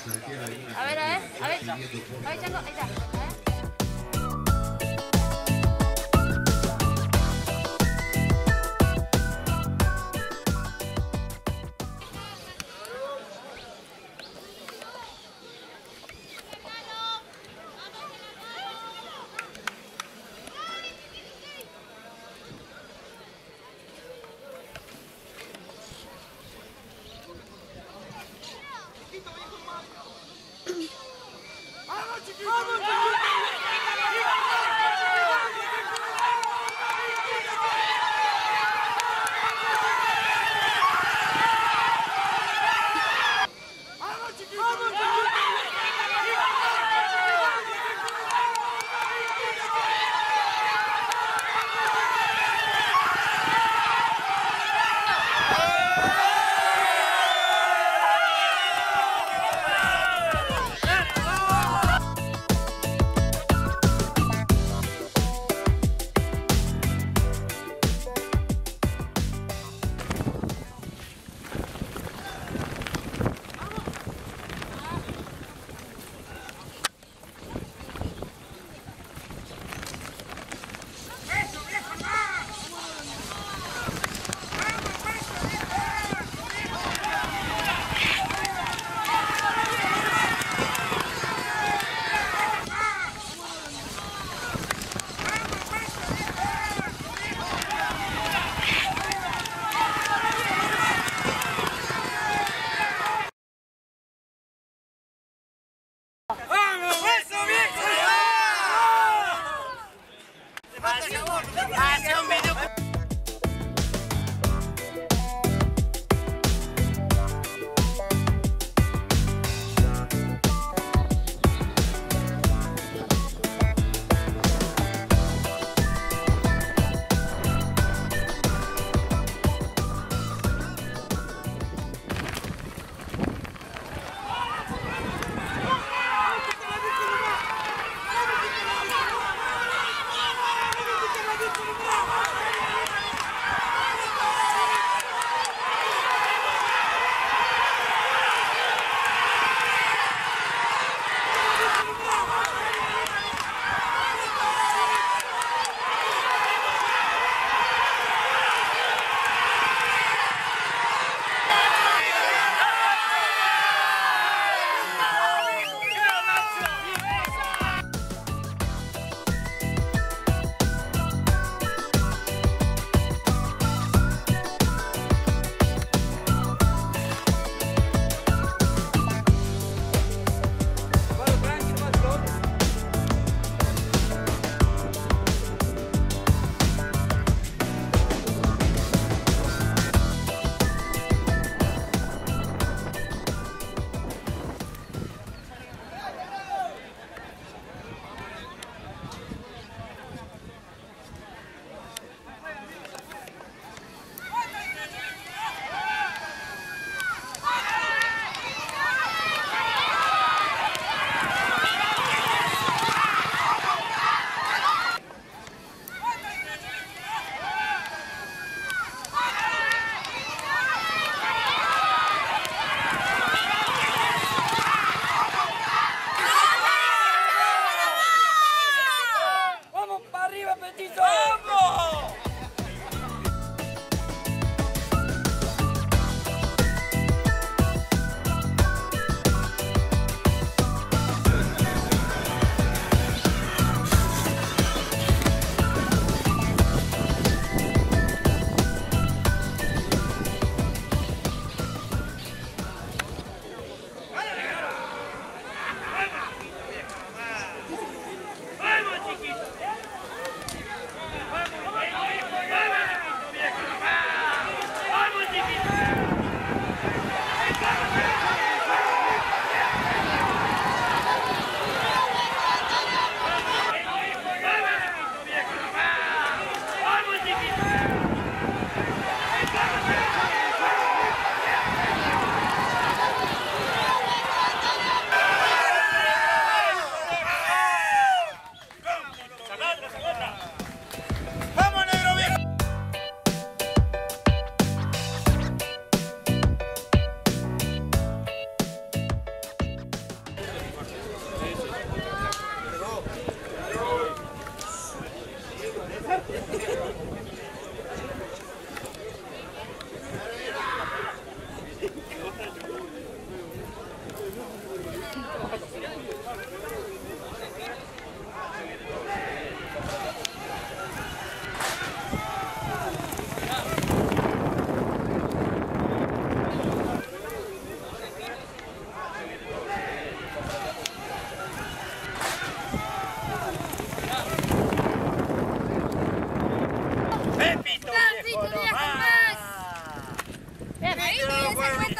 A ver, a ver, a ver. A ver, Chango, ahí está. Assume it.